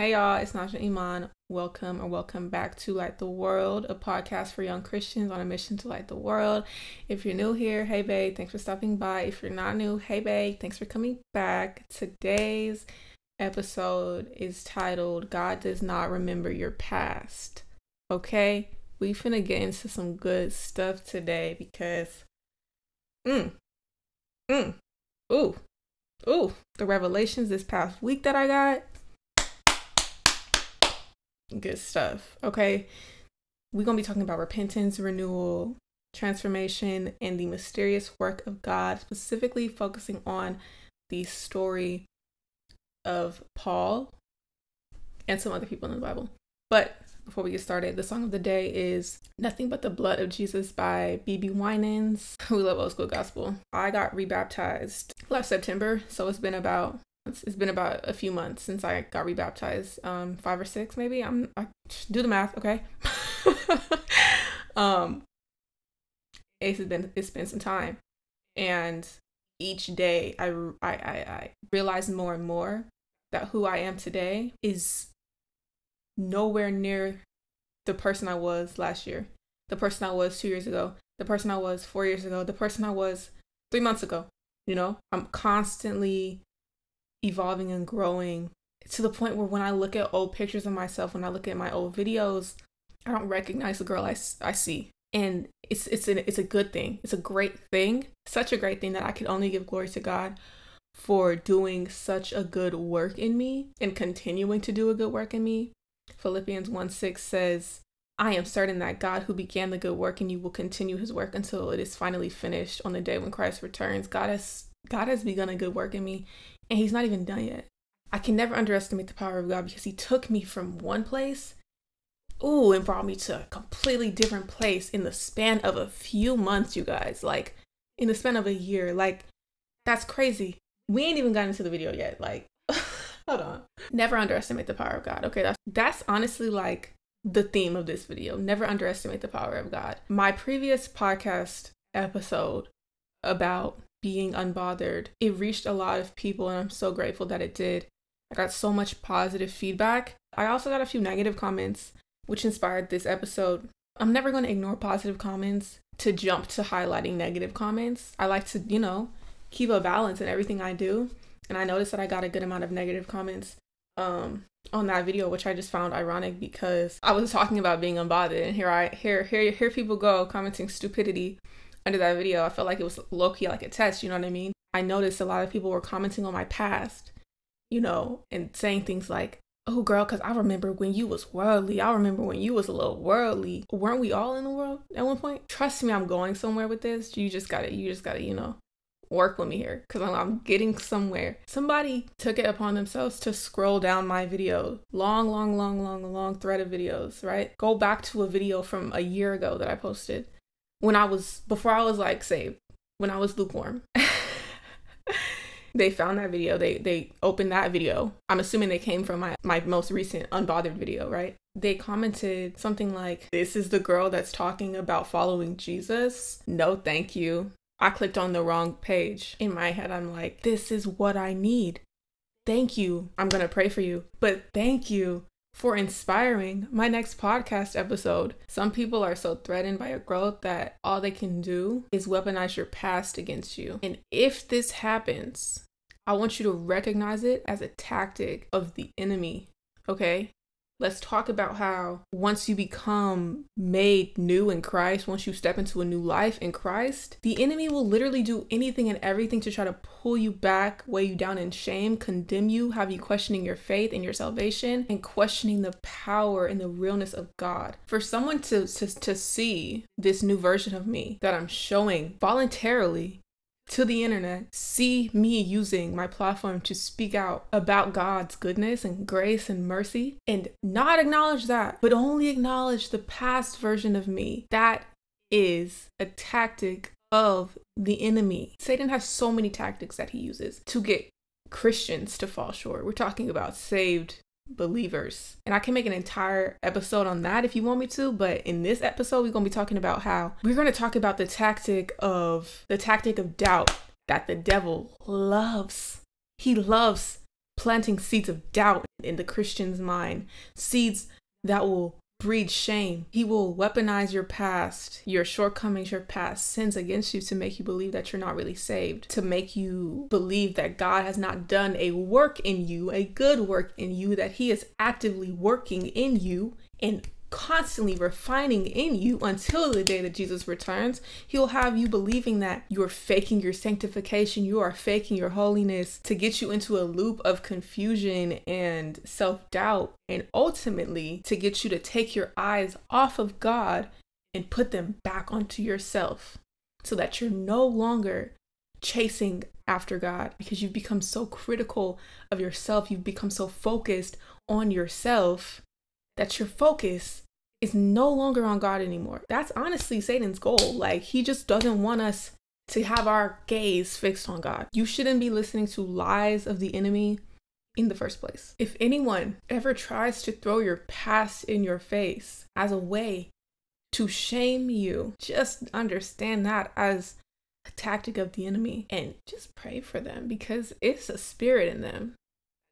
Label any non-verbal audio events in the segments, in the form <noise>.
Hey y'all, it's Najja Iman. Welcome or welcome back to Light the World, a podcast for young Christians on a mission to light the world. If you're new here, hey babe, thanks for stopping by. If you're not new, hey babe, thanks for coming back. Today's episode is titled God Does Not Remember Your Past. Okay? We finna get into some good stuff today because mm, mm, ooh, ooh, the revelations this past week that I got good stuff. Okay. We're going to be talking about repentance, renewal, transformation, and the mysterious work of God, specifically focusing on the story of Paul and some other people in the Bible. But before we get started, the song of the day is Nothing But the Blood of Jesus by BeBe Winans. <laughs> We love old school gospel. I got rebaptized last September, so it's been about it's, been about a few months since I got rebaptized. Um, five or six maybe. I'm I, do the math, okay? <laughs> um, it's been it's been some time, and each day I I I, I realize more and more that who I am today is nowhere near the person I was last year, the person I was two years ago, the person I was four years ago, the person I was three months ago. You know, I'm constantly evolving and growing to the point where when I look at old pictures of myself, when I look at my old videos, I don't recognize the girl I, I see. And it's it's a, it's a good thing. It's a great thing. Such a great thing that I can only give glory to God for doing such a good work in me and continuing to do a good work in me. Philippians 1 6 says, I am certain that God who began the good work in you will continue his work until it is finally finished on the day when Christ returns. God has God has begun a good work in me and he's not even done yet. I can never underestimate the power of God because he took me from one place, ooh, and brought me to a completely different place in the span of a few months, you guys. Like in the span of a year. Like that's crazy. We ain't even gotten into the video yet. Like <laughs> hold on. Never underestimate the power of God. Okay, that's that's honestly like the theme of this video. Never underestimate the power of God. My previous podcast episode about being unbothered. It reached a lot of people, and I'm so grateful that it did. I got so much positive feedback. I also got a few negative comments, which inspired this episode. I'm never going to ignore positive comments to jump to highlighting negative comments. I like to, you know, keep a balance in everything I do. And I noticed that I got a good amount of negative comments um, on that video, which I just found ironic because I was talking about being unbothered, and here I here here here people go commenting stupidity under that video, I felt like it was low key like a test, you know what I mean? I noticed a lot of people were commenting on my past, you know, and saying things like, oh girl, because I remember when you was worldly. I remember when you was a little worldly. Weren't we all in the world at one point? Trust me, I'm going somewhere with this. You just gotta, you just gotta, you know, work with me here because I'm, I'm, getting somewhere. Somebody took it upon themselves to scroll down my video, long, long, long, long, long thread of videos, right? Go back to a video from a year ago that I posted when I was before I was like saved, when I was lukewarm. they found that video. They they opened that video. I'm assuming they came from my my most recent unbothered video, right? They commented something like, "This is the girl that's talking about following Jesus." No, thank you. I clicked on the wrong page. In my head, I'm like, "This is what I need." Thank you. I'm going to pray for you. But thank you for inspiring my next podcast episode. Some people are so threatened by your growth that all they can do is weaponize your past against you. And if this happens, I want you to recognize it as a tactic of the enemy, okay? Let's talk about how once you become made new in Christ, once you step into a new life in Christ, the enemy will literally do anything and everything to try to pull you back, weigh you down in shame, condemn you, have you questioning your faith and your salvation, and questioning the power and the realness of God. For someone to, to, to see this new version of me that I'm showing voluntarily to the internet see me using my platform to speak out about God's goodness and grace and mercy and not acknowledge that, but only acknowledge the past version of me. That is a tactic of the enemy. Satan has so many tactics that he uses to get Christians to fall short. We're talking about saved believers. And I can make an entire episode on that if you want me to, but in this episode we're going to be talking about how we're going to talk about the tactic of the tactic of doubt that the devil loves. He loves planting seeds of doubt in the Christian's mind, seeds that will breed shame. He will weaponize your past, your shortcomings, your past sins against you to make you believe that you're not really saved, to make you believe that God has not done a work in you, a good work in you, that He is actively working in you and constantly refining in you until the day that Jesus returns. He'll have you believing that you're faking your sanctification, you are faking your holiness to get you into a loop of confusion and self doubt, and ultimately to get you to take your eyes off of God and put them back onto yourself so that you're no longer chasing after God because you've become so critical of yourself, you've become so focused on yourself that your focus is no longer on God anymore. That's honestly Satan's goal. Like, he just doesn't want us to have our gaze fixed on God. You shouldn't be listening to lies of the enemy in the first place. If anyone ever tries to throw your past in your face as a way to shame you, just understand that as a tactic of the enemy and just pray for them because it's a spirit in them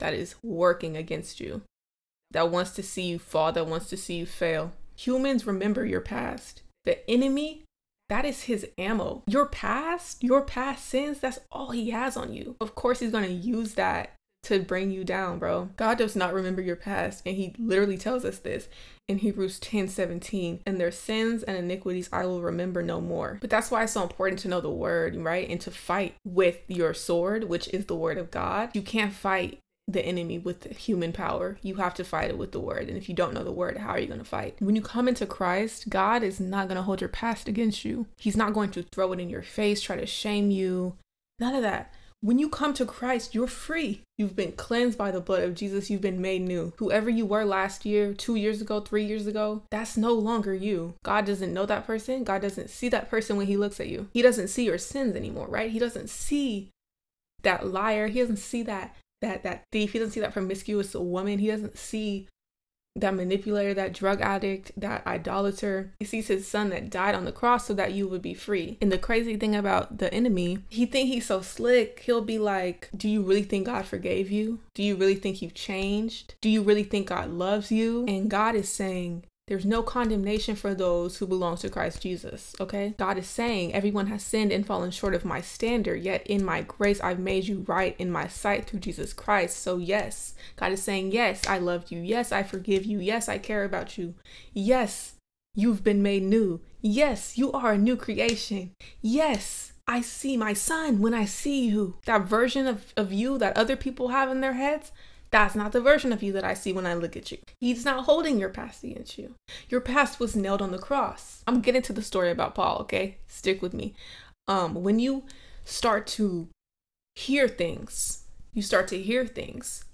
that is working against you that wants to see you fall, that wants to see you fail. Humans remember your past. The enemy, that is his ammo. Your past, your past sins, that's all he has on you. Of course, he's to use that to bring you down, bro. God does not remember your past. And he literally tells us this in Hebrews 10 17. And their sins and iniquities I will remember no more. But that's why it's so important to know the word, right? And to fight with your sword, which is the word of God. You can't fight the enemy with human power. You have to fight it with the word. And if you don't know the word, how are you going to fight? When you come into Christ, God is not going to hold your past against you. He's not going to throw it in your face, try to shame you. None of that. When you come to Christ, you're free. You've been cleansed by the blood of Jesus. You've been made new. Whoever you were last year, two years ago, three years ago, that's no longer you. God doesn't know that person. God doesn't see that person when He looks at you. He doesn't see your sins anymore, right? He doesn't see that liar. He doesn't see that that that thief he doesn't see that promiscuous woman. He doesn't see that manipulator that drug addict that idolater. He sees his son that died on the cross so that you would be free. And the crazy thing about the enemy he think he's so slick. He'll be like do you really think god forgave you? Do you really think you've changed? Do you really think god loves you? And god is saying there's no condemnation for those who belong to Christ Jesus, okay? God is saying, Everyone has sinned and fallen short of my standard, yet in my grace I've made you right in my sight through Jesus Christ. So, yes, God is saying, Yes, I love you. Yes, I forgive you. Yes, I care about you. Yes, you've been made new. Yes, you are a new creation. Yes, I see my son when I see you. That version of, of you that other people have in their heads, that's not the version of you that I see when I look at you. He's not holding your past against you. Your past was nailed on the cross. I'm getting to the story about Paul, okay? Stick with me. Um, when you start to hear things, you start to hear things.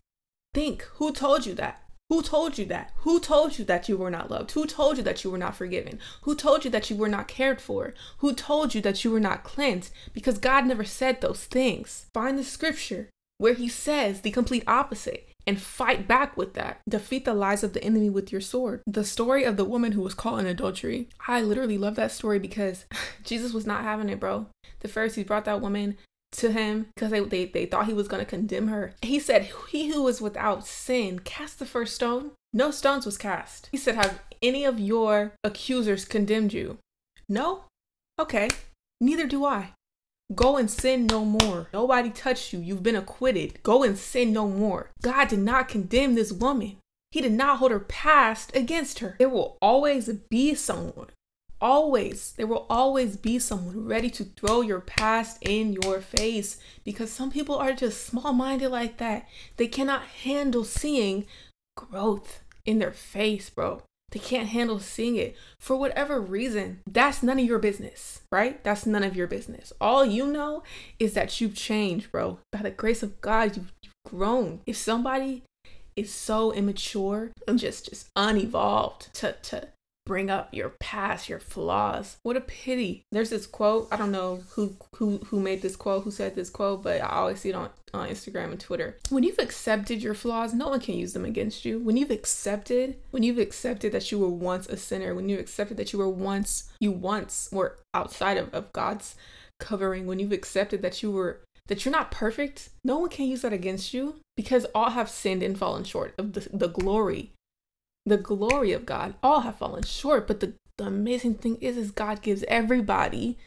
Think, who told you that? Who told you that? Who told you that you were not loved? Who told you that you were not forgiven? Who told you that you were not cared for? Who told you that you were not cleansed? Because God never said those things. Find the scripture where he says the complete opposite and fight back with that. Defeat the lies of the enemy with your sword. The story of the woman who was caught in adultery. I literally love that story because <laughs> Jesus was not having it, bro. The Pharisees brought that woman to him because they, they, they thought he was going to condemn her. He said, He who is without sin, cast the first stone. No stones was cast. He said, Have any of your accusers condemned you? No? Okay. Neither do I. Go and sin no more. Nobody touched you. You've been acquitted. Go and sin no more. God did not condemn this woman. He did not hold her past against her. There will always be someone, always, there will always be someone ready to throw your past in your face because some people are just small minded like that. They cannot handle seeing growth in their face, bro. They can't handle seeing it for whatever reason. That's none of your business, right? That's none of your business. All you know is that you've changed, bro. By the grace of God, you've, you've grown. If somebody is so immature and just just unevolved to to bring up your past, your flaws. What a pity. There's this quote. I don't know who who who made this quote, who said this quote, but I always see it on, on Instagram and Twitter. When you've accepted your flaws, no one can use them against you. When you've accepted, when you've accepted that you were once a sinner, when you accepted that you were once you once were outside of, of God's covering, when you've accepted that you were that you're not perfect, no one can use that against you because all have sinned and fallen short of the, the glory, the glory of God. All have fallen short. But the, the amazing thing is, is God gives everybody,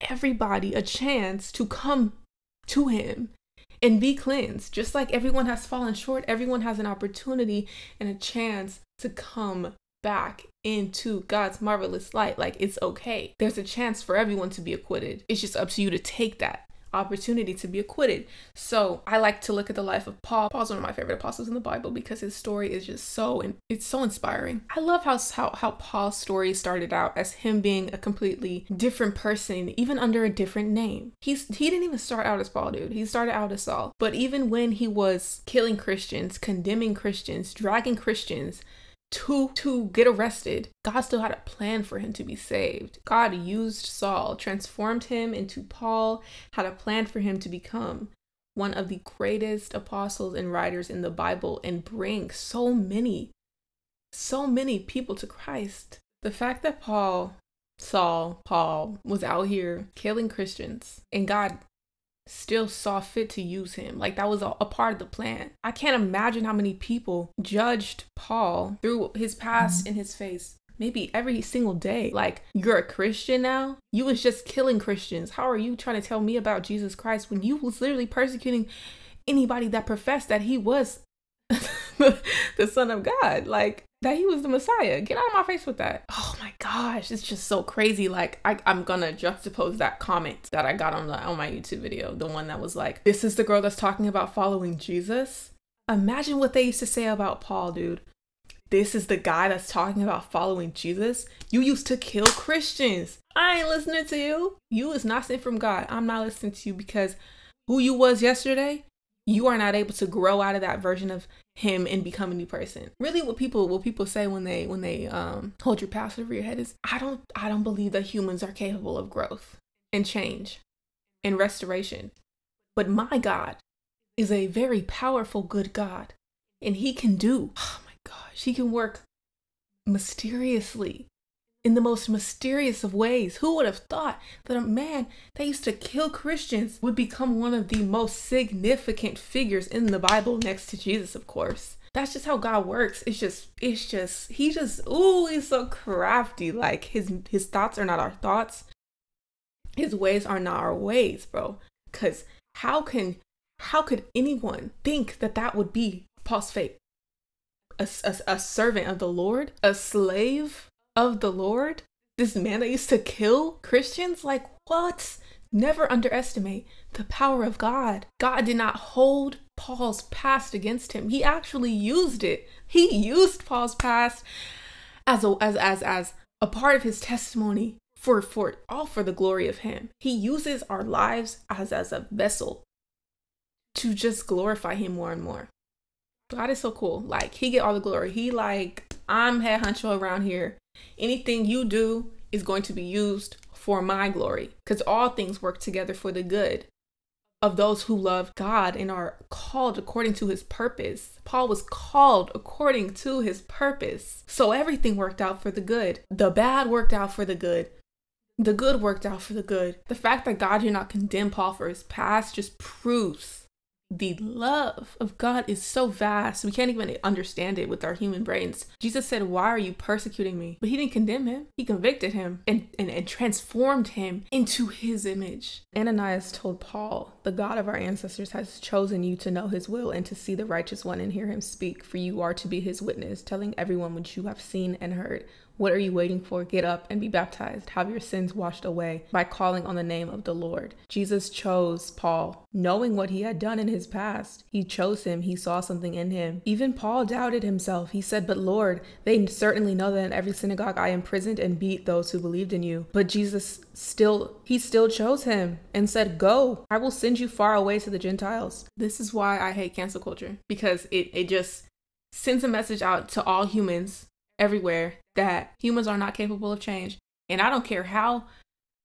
everybody a chance to come to him and be cleansed. Just like everyone has fallen short, everyone has an opportunity and a chance to come back into God's marvelous light. Like it's okay. There's a chance for everyone to be acquitted. It's just up to you to take that opportunity to be acquitted. So I like to look at the life of Paul. Paul's one of my favorite apostles in the Bible because his story is just so and it's so inspiring. I love how, how how Paul's story started out as him being a completely different person, even under a different name. He's he didn't even start out as Paul, dude. He started out as Saul. But even when he was killing Christians, condemning Christians, dragging Christians to to get arrested god still had a plan for him to be saved. God used saul transformed him into paul had a plan for him to become one of the greatest apostles and writers in the bible and bring so many so many people to christ. The fact that paul saul paul was out here killing christians and god still saw fit to use him. Like that was a, a, part of the plan. I can't imagine how many people judged Paul through his past mm-hmm. in his face. Maybe every single day. Like, you're a Christian now? You was just killing Christians. How are you trying to tell me about Jesus Christ when you was literally persecuting anybody that professed that he was <laughs> the son of God? Like, that he was the Messiah. Get out of my face with that. Oh my gosh, it's just so crazy. Like I, am gonna juxtapose that comment that I got on the on my YouTube video, the one that was like, "This is the girl that's talking about following Jesus." Imagine what they used to say about Paul, dude. This is the guy that's talking about following Jesus. You used to kill Christians. I ain't listening to you. You is not sent from God. I'm not listening to you because who you was yesterday, you are not able to grow out of that version of him and become a new person. Really what people what people say when they when they um hold your past over your head is I don't I don't believe that humans are capable of growth and change and restoration. But my God is a very powerful good God and he can do <sighs> oh my gosh, he can work mysteriously in the most mysterious of ways. Who would have thought that a man that used to kill Christians would become one of the most significant figures in the Bible next to Jesus, of course? That's just how God works. It's just, it's just, he just, ooh, he's so crafty. Like his his thoughts are not our thoughts. His ways are not our ways, bro. Cause how can, how could anyone think that that would be Paul's fate? A, a, a servant of the Lord, a slave of the Lord? This man that used to kill Christians? Like, what? Never underestimate the power of God. God did not hold Paul's past against him. He actually used it. He used Paul's past as a, as as as a part of his testimony for for all for the glory of him. He uses our lives as as a vessel to just glorify him more and more. God is so cool. Like he get all the glory. He like I'm head honcho around here. Anything you do is going to be used for my glory because all things work together for the good of those who love God and are called according to his purpose. Paul was called according to his purpose. So everything worked out for the good. The bad worked out for the good. The good worked out for the good. The fact that God did not condemn Paul for his past just proves the love of God is so vast. We can't even understand it with our human brains. Jesus said, Why are you persecuting me? But he didn't condemn him, he convicted him and, and, and transformed him into his image. Ananias told Paul, The God of our ancestors has chosen you to know his will and to see the righteous one and hear him speak, for you are to be his witness, telling everyone what you have seen and heard. What are you waiting for? Get up and be baptized. Have your sins washed away by calling on the name of the Lord. Jesus chose Paul, knowing what he had done in his past. He chose him. He saw something in him. Even Paul doubted himself. He said, But Lord, they certainly know that in every synagogue I imprisoned and beat those who believed in you. But Jesus still, he still chose him and said, Go, I will send you far away to the Gentiles. This is why I hate cancel culture because it, it just sends a message out to all humans everywhere that humans are not capable of change. And I don't care how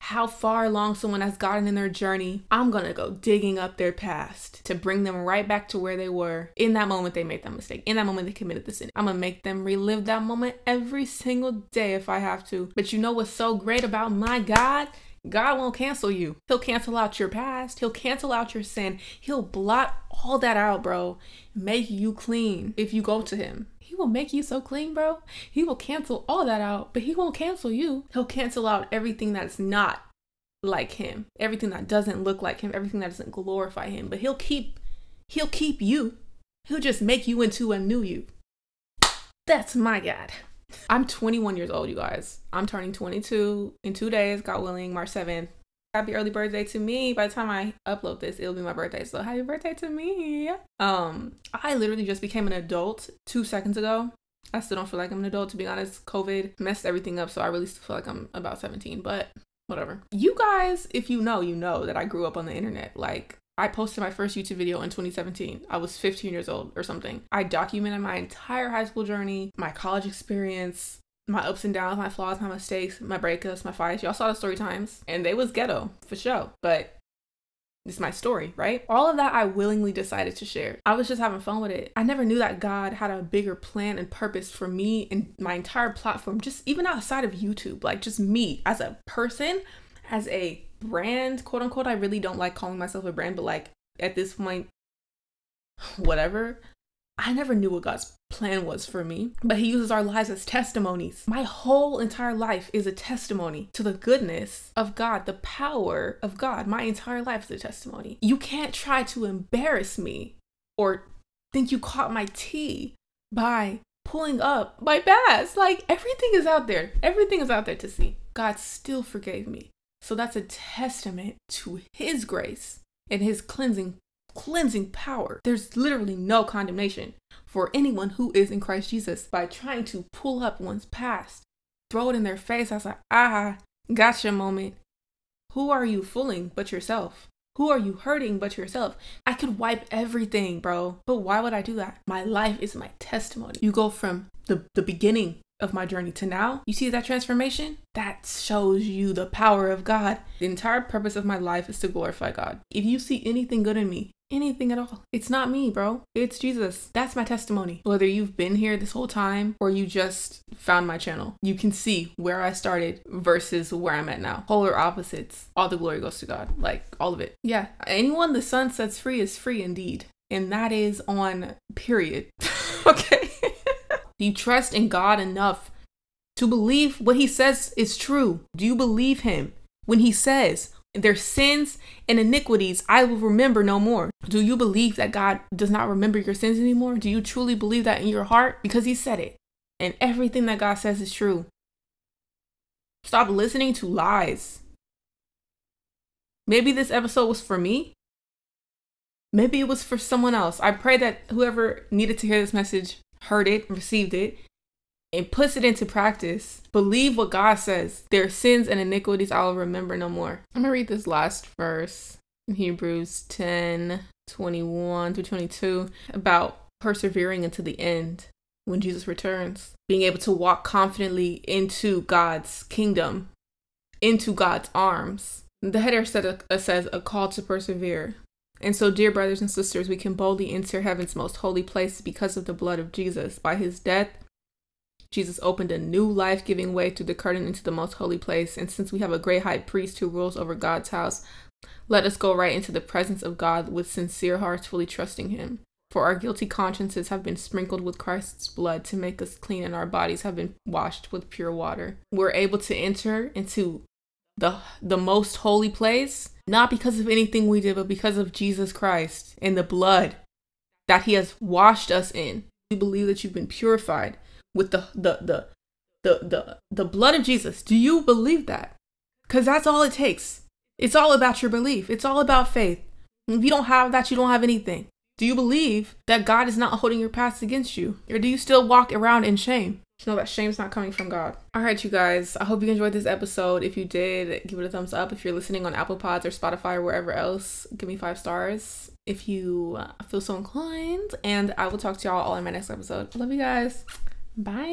how far along someone has gotten in their journey, I'm gonna go digging up their past to bring them right back to where they were in that moment they made that mistake, in that moment they committed the sin. I'm gonna make them relive that moment every single day if I have to. But you know what's so great about my God? God won't cancel you. He'll cancel out your past. He'll cancel out your sin. He'll blot all that out, bro. Make you clean if you go to him. He will make you so clean, bro. He will cancel all that out, but he won't cancel you. He'll cancel out everything that's not like him, everything that doesn't look like him, everything that doesn't glorify him. But he'll keep he'll keep you. He'll just make you into a new you. That's my God. I'm 21 years old, you guys. I'm turning 22 in two days, God willing, March 7th. Happy early birthday to me. By the time I upload this, it'll be my birthday. So happy birthday to me. Um, I literally just became an adult two seconds ago. I still don't feel like I'm an adult, to be honest. COVID messed everything up, so I really still feel like I'm about 17, but whatever. You guys, if you know, you know that I grew up on the internet. Like, I posted my first YouTube video in 2017. I was 15 years old or something. I documented my entire high school journey, my college experience, my ups and downs, my flaws, my mistakes, my breakups, my fights. Y'all saw the story times, and they was ghetto for sure. But it's my story, right? All of that I willingly decided to share. I was just having fun with it. I never knew that God had a bigger plan and purpose for me and my entire platform, just even outside of YouTube, like just me as a person, as a brand, quote unquote. I really don't like calling myself a brand, but like at this point, <sighs> whatever. I never knew what God's plan was for me, but He uses our lives as testimonies. My whole entire life is a testimony to the goodness of God, the power of God. My entire life is a testimony. You can't try to embarrass me or think you caught my tea by pulling up my past. Like everything is out there, everything is out there to see. God still forgave me. So that's a testament to his grace and his cleansing cleansing power. There's literally no condemnation for anyone who is in Christ Jesus by trying to pull up one's past, throw it in their face. I was like, ah, gotcha moment. Who are you fooling but yourself? Who are you hurting but yourself? I could wipe everything, bro. But why would I do that? My life is my testimony. You go from the, the beginning of my journey to now, you see that transformation? That shows you the power of God. The entire purpose of my life is to glorify God. If you see anything good in me, anything at all, it's not me, bro. It's Jesus. That's my testimony. Whether you've been here this whole time or you just found my channel, you can see where I started versus where I'm at now. Polar opposites. All the glory goes to God. Like all of it. Yeah. Anyone the son sets free is free indeed. And that is on period. <laughs> okay. <laughs> Do you trust in God enough to believe what He says is true? Do you believe Him when He says, their sins and iniquities I will remember no more. Do you believe that God does not remember your sins anymore? Do you truly believe that in your heart? Because He said it. And everything that God says is true. Stop listening to lies. Maybe this episode was for me. Maybe it was for someone else. I pray that whoever needed to hear this message heard it, received it, and puts it into practice. Believe what God says. Their sins and iniquities I will remember no more. I'm gonna read this last verse in Hebrews 10 21 through 22 about persevering until the end when Jesus returns. Being able to walk confidently into God's kingdom, into God's arms. The header uh, says a call to persevere. And so, dear brothers and sisters, we can boldly enter heaven's most holy place because of the blood of Jesus. By his death, Jesus opened a new life giving way through the curtain into the most holy place. And since we have a great high priest who rules over God's house, let us go right into the presence of God with sincere hearts, fully trusting him. For our guilty consciences have been sprinkled with Christ's blood to make us clean, and our bodies have been washed with pure water. We're able to enter into the the most holy place not because of anything we did but because of Jesus Christ and the blood that he has washed us in We believe that you've been purified with the the the the the, the blood of Jesus do you believe that cuz that's all it takes it's all about your belief it's all about faith if you don't have that you don't have anything do you believe that God is not holding your past against you or do you still walk around in shame just know that shame's not coming from God. All right, you guys. I hope you enjoyed this episode. If you did, give it a thumbs up. If you're listening on Apple Pods or Spotify or wherever else, give me five stars if you feel so inclined. And I will talk to y'all all in my next episode. Love you guys. Bye.